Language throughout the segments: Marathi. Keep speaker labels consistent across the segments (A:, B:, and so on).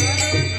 A: Música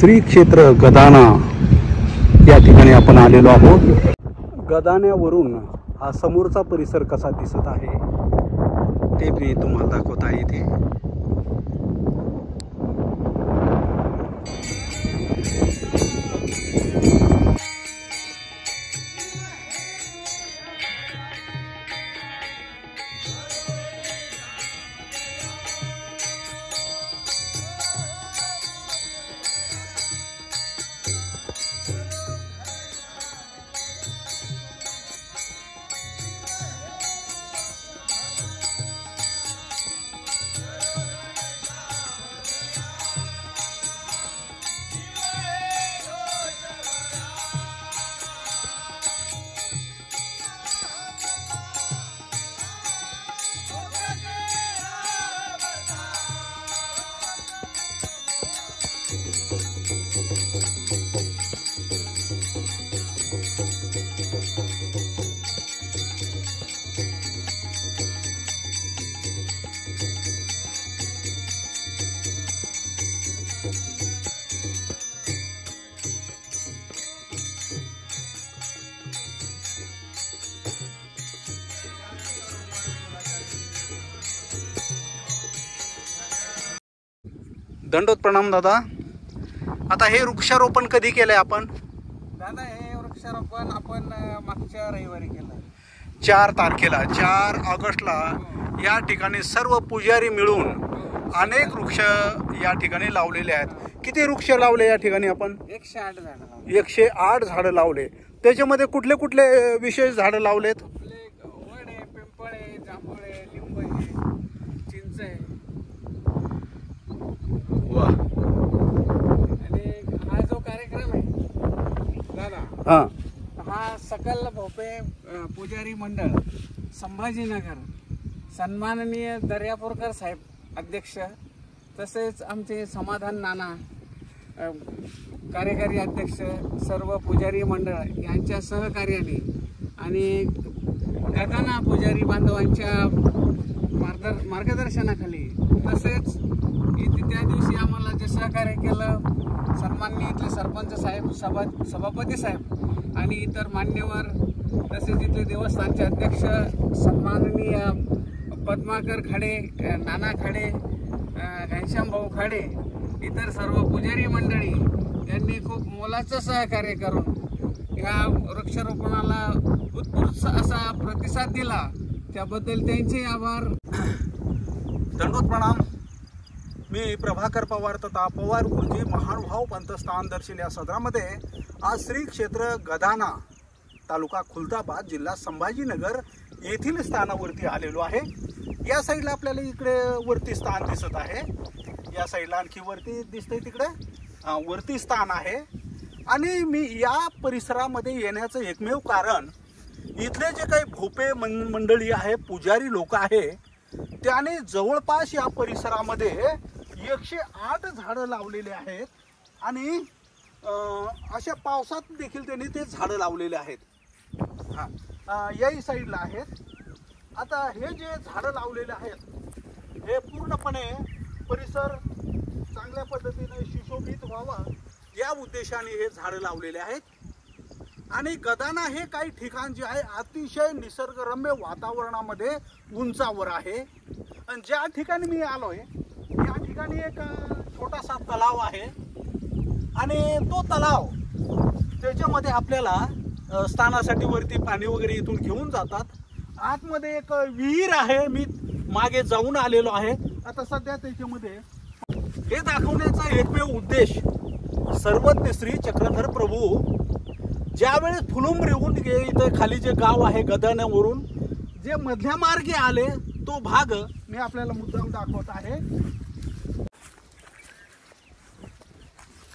A: श्री क्षेत्र गदाना या ठिकाणी आपण आलेलो आहोत. गदाण्यावरून हा समोरचा परिसर कसा दिसत आहे ते मी तुम्हाला दाखवत आहे इथे. दंडोत प्रणाम दादा. आता हे वृक्षारोपण कधी केलंय आपण?
B: दादा हे वृक्षारोपण आपण मागच्या रविवारी केलं
A: चार तारखेला चार ऑगस्टला या ठिकाणी सर्व पुजारी मिळून अनेक वृक्ष या ठिकाणी लावलेले आहेत. किती वृक्ष लावले या ठिकाणी आपण?
B: एकशे आठ झाडं.
A: एकशे आठ झाडं लावले. त्याच्यामध्ये कुठले कुठले विशेष झाडं लावलेत?
B: पिंपळ आहे जांभूळ आहे लिंब आहे चिंच आहे आणि हा जो कार्यक्रम आहे दादा
A: हां.
B: हा सकल भोपे अं, पुजारी मंडळ संभाजीनगर सन्माननीय दर्यापूरकर साहेब अध्यक्ष तसेच आमचे समाधान नाना अं, कार्यकारी अध्यक्ष सर्व पुजारी मंडळ यांच्या सहकार्याने आणि गदाना पुजारी बांधवांच्या मार्ग मार्गदर्शनाखाली तसेच की त्या दिवशी आम्हाला जे सहकार्य केलं सन्माननीय इथले सरपंच साहेब सभा सभापती साहेब आणि इतर मान्यवर तसेच इथले देवस्थानचे अध्यक्ष सन्माननीय पद्माकर खाडे नाना खाडे घनश्यामभाऊ घनश्याम भाऊ खाडे इतर सर्व पुजारी मंडळी यांनी खूप मोलाचं सहकार्य करून ह्या वृक्षारोपणाला उत्कृष्ट असा प्रतिसाद दिला. त्याबद्दल त्यांचे आभार.
A: दंडोत प्रणाम. मी प्रभाकर पवार तथा पवार गुरुजी महानुभाव पंथस्थान दर्शन या सदरामध्ये आज श्री क्षेत्र गदाना तालुका खुलताबाद जिल्हा संभाजीनगर येथील स्थानावरती आलेलो आहे. या साईडला आपल्याला इकडे वरती स्थान दिसत आहे. या साईडला आणखी वरती दिसतंय तिकडे? हा, वरती स्थान आहे. आणि मी या परिसरामध्ये येण्याचं एकमेव कारण इथले जे काही भोपे मन मंडळी आहे पुजारी लोक आहे त्याने जवळपास या परिसरामध्ये एकशे आठ झाडं लावलेले आहेत. आणि अशा पावसात देखील त्यांनी ते झाडं लावलेले आहेत. हा याही साईडला आहेत. आता हे जे झाडं लावलेले आहेत हे पूर्णपणे परिसर चांगल्या पद्धतीने सुशोभित व्हावा या उद्देशाने हे झाडं लावलेले आहेत. आणि गदाना हे काही ठिकाण जे आहे अतिशय निसर्गरम्य वातावरणामध्ये उंचावर आहे. आणि ज्या ठिकाणी मी आलो आहे ठिकाणी एक छोटासा तलाव आहे. आणि तो तलाव त्याच्यामध्ये आपल्याला स्थानासाठी वरती पाणी वगैरे इथून घेऊन जातात. आतमध्ये एक विहीर आहे. मी मागे जाऊन आलेलो आहे. आता सध्या त्याच्यामध्ये हे दाखवण्याचा एकमेव उद्देश सर्वज्ञ श्री चक्रधर प्रभू. ज्यावेळेस फुलुंब्रीहून गे इथं खाली जे गाव आहे गदाण्यावरून जे मधल्या मार्गे आले तो भाग मी आपल्याला मुद्दाम दाखवत आहे.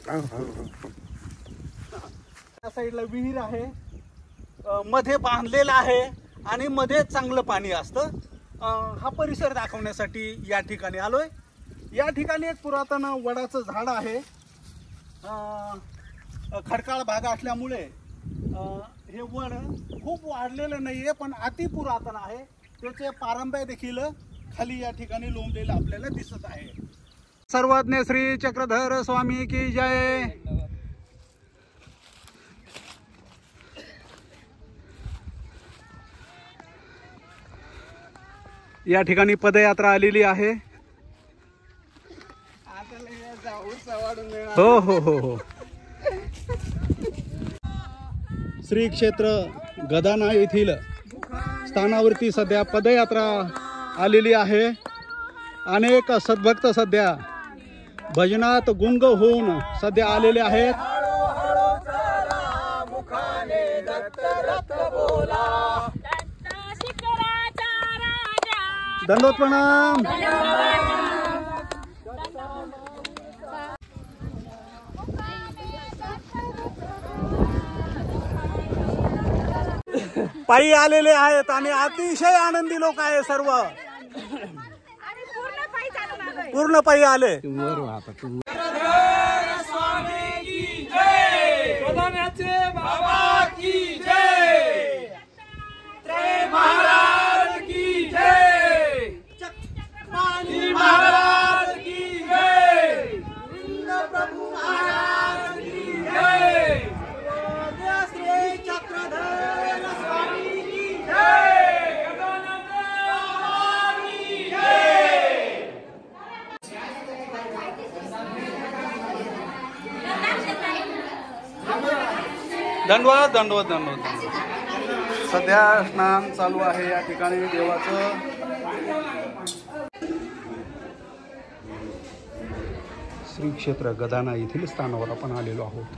A: त्या साईडला विहीर आहे. मध्ये बांधलेलं आहे आणि मध्ये चांगलं पाणी असतं. हा परिसर दाखवण्यासाठी या ठिकाणी आलोय. या ठिकाणी एक पुरातन वडाचं झाड आहे. खडकाळ भाग असल्यामुळे हे वड खूप वाढलेलं नाही आहे पण अति पुरातन आहे. त्याचे पारंब्या देखील खाली या ठिकाणी लोंबलेलं आपल्याला दिसत आहे. सर्वज्ञ श्री चक्रधर स्वामी की जय। या ठिकाणी पदयात्रा आलेली आहे. हो हो हो हो. श्री क्षेत्र गदाना येथील स्थानावरती सध्या पदयात्रा आलेली आहे. अनेक सद्भक्त सध्या भजनात गुंग होऊन सध्या आलेले आहेत. दंडोत प्रणाम. पायी आलेले आहेत आणि अतिशय आनंदी लोक आहे सर्व
C: आम्ही पूर्ण पायी चालून आलोय
A: पूर्ण पायी आले. दंडवत दंडवत. सध्या स्नान चालू आहे या ठिकाणी देवाचं. श्री क्षेत्र गदाना येथील स्थानावर आपण आलेलो आहोत.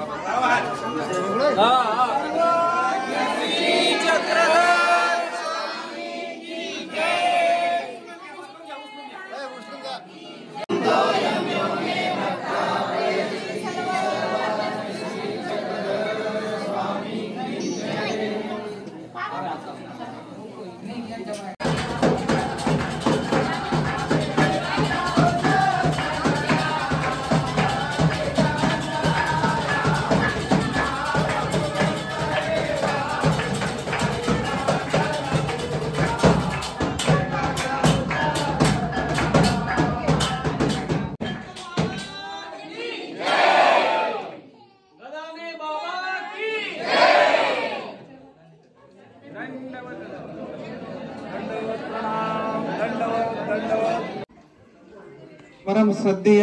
D: 来吧！啊。
E: परम श्रद्धेय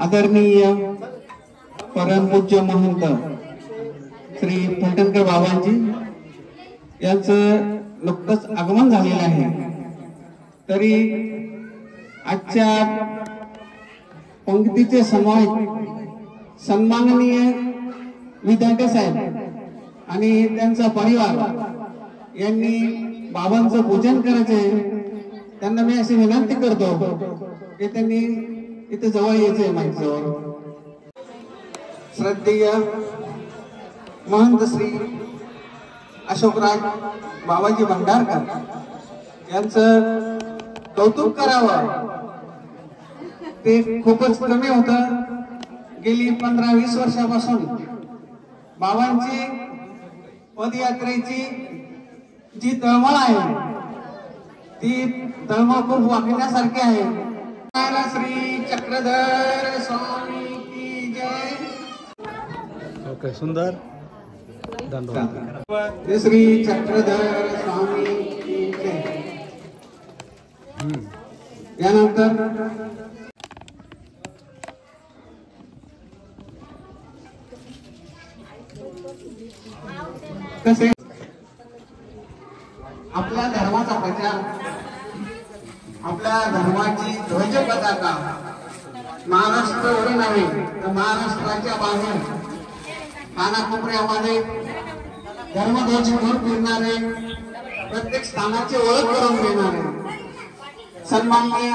E: आदरणीय परमपूज्य महंत श्री फलटणकर बाबांजी यांचं नुकतंच आगमन झालेलं आहे. तरी आजच्या पंक्तीचे समाज सन्माननीय विद्यार्थी साहेब आणि त्यांचा परिवार यांनी बाबांचं पूजन करायचंय त्यांना मी अशी विनंती करतो की त्यांनी इथे जवळ यायचंय माणसावर. श्रद्धेय महंत श्री अशोकराज बाबाजी भंडारकर यांचं कौतुक करावं. ते खूपच कमी होत. गेली पंधरा वीस वर्षापासून बाबांची पदयात्रेची जी तळमळ आहे ती तळमळ खूप वाकण्यासारखी आहे. श्री चक्रधर स्वामी की जय.
A: ओके सुंदर. धन्यवाद.
E: श्री चक्रधर स्वामी की जय. यानंतर कसे? आपल्या धर्माचा प्रचार आपल्या धर्माची ध्वज पताका महाराष्ट्रावरून नव्हे तर महाराष्ट्राच्या बाहेर कानाकोपऱ्यामध्ये धर्मध्वज म्हणून फिरणारे प्रत्येक स्थानाची ओळख करून देणारे. सन्माननीय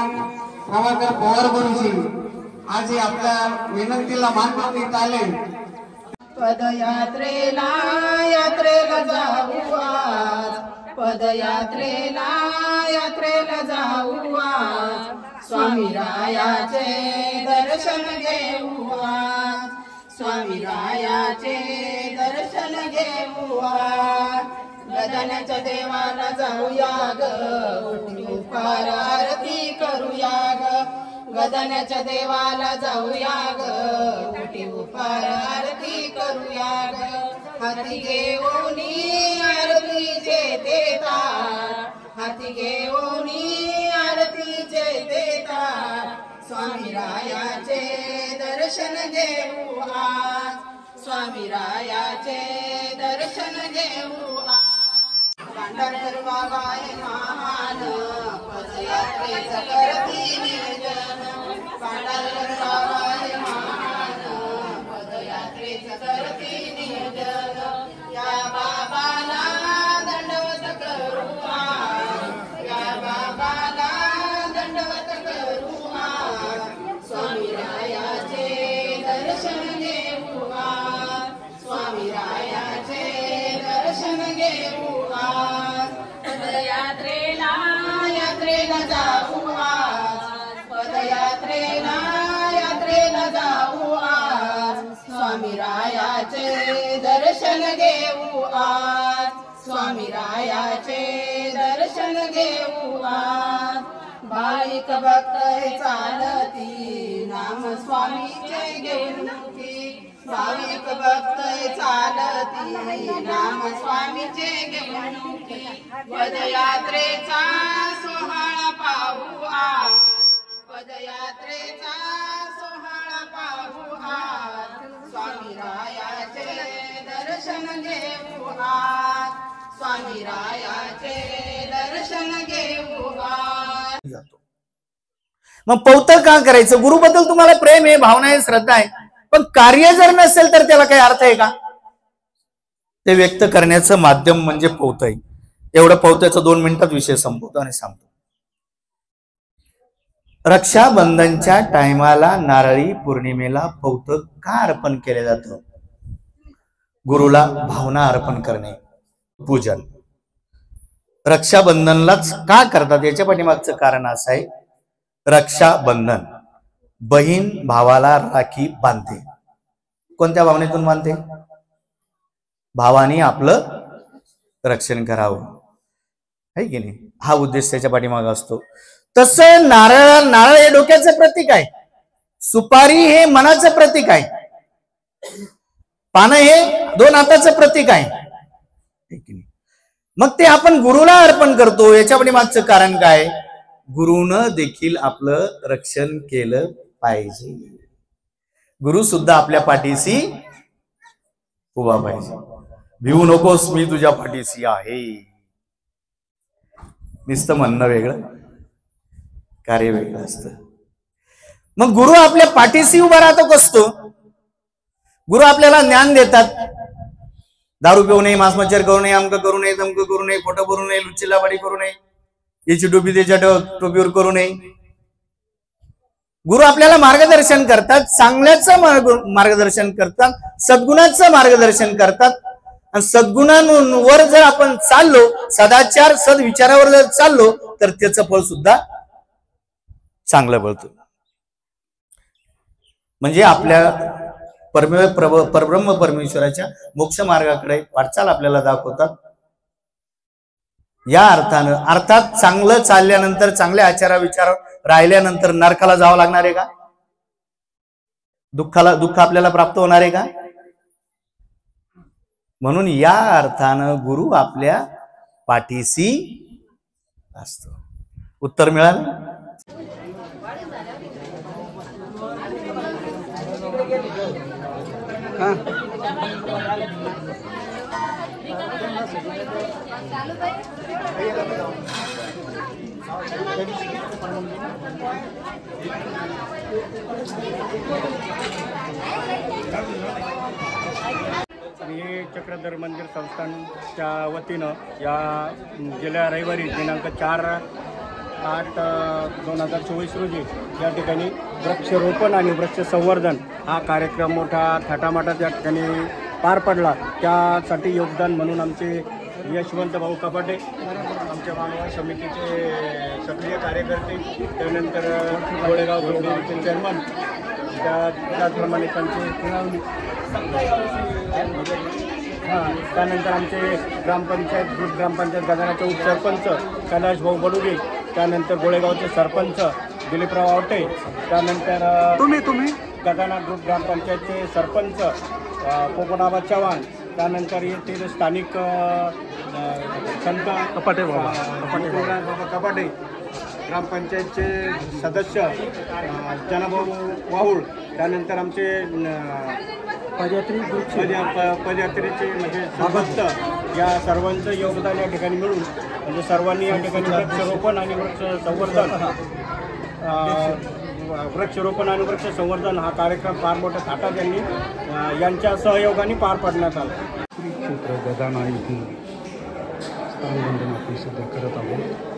E: प्रभाकर पवार गुरुजी आज आपल्या विनंतीला मान्य देत आले.
F: पदयात्रेला यात्रेला जाऊ पदयात्रेला यात्रेला जाऊ स्वामी रायाचे दर्शन घेऊवा स्वामी रायाचे दर्शन घेऊ आज गजानच्या देवाला जाऊया ग आरती करूया ग गजानच्या देवाला जाऊया ग उपार आरती करूया ग हाती घेऊन आरतीचे देतात हाती घेऊन आरतीचे देतात स्वामी रायाचे दर्शन घेऊ आज. स्वामी रायाचे दर्शन घेऊ आज. भांडारकर बाबा हे महान. पदयात्रेच करती नियोजन भांडारकर बाबा हे महान. पदयात्रेच करती नियोजन भाविक भक्त हे चालती. नाम स्वामीचे घेऊन भाविक भक्त हे चालती. नाम स्वामीचे घेऊन पदयात्रेचा सोहळा पाहू आज. पदयात्रेचा सोहळा पाहू आज. स्वामी रायाचे दर्शन घेऊ आज. स्वामी रायाचे दर्शन घेऊ आज.
G: मग पौत का करायचं? गुरुबद्दल तुम्हाला प्रेम आहे भावना आहे श्रद्धा आहे. पण कार्य जर नसेल तर त्याला काही अर्थ आहे का? ते व्यक्त करण्याचं माध्यम म्हणजे पौत आहे. एवढं पौत्याचा दोन मिनिटात विषय संपवतो आणि सांगतो. रक्षाबंधनच्या टायमाला नारळी पौर्णिमेला पौत का अर्पण केलं जातं? गुरुला भावना अर्पण करणे पूजन. रक्षाबंधनलाच का करतात? याच्या पाठीमागचं कारण असं आहे रक्षाबंधन बहीण भावाला राखी बांधते. कोणत्या भावनेतून बांधते? भावाने आपलं रक्षण करावं. है की नाही? हा उद्देश त्याच्या पाठीमाग असतो. तसं नारळ नारळ हे डोक्याचं प्रतीक आहे. सुपारी हे मनाचं प्रतीक आहे. पानं हे दोन हाताचं प्रतीक आहे. की नाही? मग ते आपण गुरुला अर्पण करतो. याच्या पाठीमागचं कारण काय? गुरुनं देखील आपलं रक्षण केलं पाहिजे. गुरु सुद्धा आपल्या पाठीशी उभा पाहिजे. भिवू नकोस मी तुझ्या पाठीशी आहे. नुसतं म्हणणं वेगळं कार्य वेगळं असतं. मग गुरु आपल्या पाठीशी उभा राहतो कसतो? गुरु आपल्याला ज्ञान देतात. दारू पिऊ नये मांस मच्छर करू नये अमक करू नये दमक करू नये खोटं बोलू नये लुच्चिलाबाडी करू नये. याची टोपी त्याच्या टोपीवर करू नये. गुरु आपल्याला मार्गदर्शन करतात चांगल्याचं मार्ग- मार्गदर्शन करतात सद्गुणाचं मार्गदर्शन करतात. आणि सद्गुणांवर जर आपण चाललो सदाचार सद्विचारावर जर चाललो तर त्याचं फळ सुद्धा चांगलं मिळतं. म्हणजे आपल्या परमे प्रभ परब्रह्म परमेश्वराच्या मोक्ष मार्गाकडे वाटचाल आपल्याला दाखवतात. या अर्थानं अर्थात चांगलं चालल्यानंतर चांगल्या आचारा विचार राहिल्यानंतर नरकाला जावं लागणार आहे का? दुःखाला दुःख आपल्याला प्राप्त होणार आहे का? म्हणून या अर्थानं गुरु आपल्या पाठीशी असतो. उत्तर मिळालं?
H: मी चक्रधर मंदिर संस्थानच्या वतीनं या गेल्या रविवारी दिनांक चार आठ दोन हजार चोवीस रोजी या ठिकाणी वृक्षरोपण आणि वृक्ष संवर्धन हा कार्यक्रम मोठा थाटामाटात या ठिकाणी पार पडला. त्यासाठी योगदान म्हणून आमचे यशवंत भाऊ कपाटे आमच्या मानव समितीचे सक्रिय कार्यकर्ते त्यानंतर गोळेगाव गोळेगावचे चेअरमन त्या त्याचप्रमाणे त्यांचे हां त्यानंतर आमचे ग्रामपंचायत ग्रुप ग्रामपंचायत गजानाचे उपसरपंच कैलाश भाऊ बडुगे त्यानंतर गोळेगावचे सरपंच दिलीपराव आवटे त्यानंतर
A: तुम्ही तुम्ही?
H: गजाना ग्रुप ग्रामपंचायतचे सरपंच अ, पोपटाबा चव्हाण त्यानंतर येथील स्थानिक संत
A: कपाटे बाबा.
H: कपाटे बाबा. कपाटे. ग्रामपंचायतचे सदस्य जनाभाऊ वाहुळ त्यानंतर आमचे पदयात्री प- पदयात्रेचे म्हणजे भक्त या सर्वांचं योगदान या ठिकाणी मिळून म्हणजे सर्वांनी या ठिकाणी वृक्षरोपण आणि वृक्ष संवर्धन वृक्षरोपण आणि वृक्ष संवर्धन हा कार्यक्रम फार मोठ्या थाटात यांनी यांच्या सहयोगाने पार पाडण्यात आला.
I: क्षेत्र गदाना येथील स्थानबंधन आपण सध्या करत आहोत.